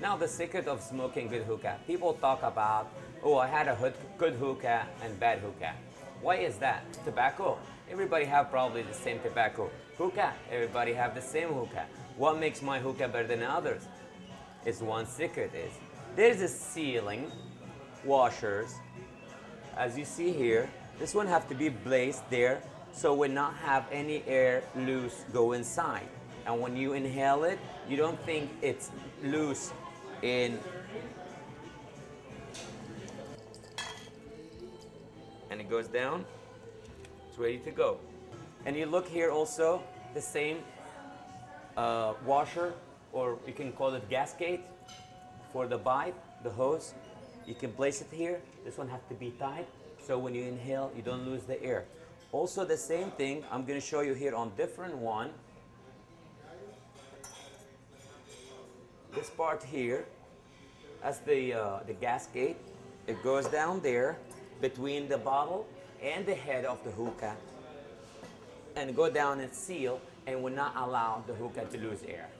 Now the secret of smoking good hookah. People talk about, oh, I had a good hookah and bad hookah. Why is that? Tobacco. Everybody have probably the same tobacco. Hookah. Everybody have the same hookah. What makes my hookah better than others? It's one secret is there's a sealing washers as you see here this one have to be placed there so will not have any air loose go inside and when you inhale it you don't think it's loose in and it goes down it's ready to go and you look here also the same uh, washer or you can call it gasket for the pipe, the hose. You can place it here. This one has to be tight so when you inhale, you don't lose the air. Also the same thing, I'm going to show you here on different one. This part here, as the, uh, the gasket. It goes down there between the bottle and the head of the hookah and go down and seal and will not allow the hookah to lose air.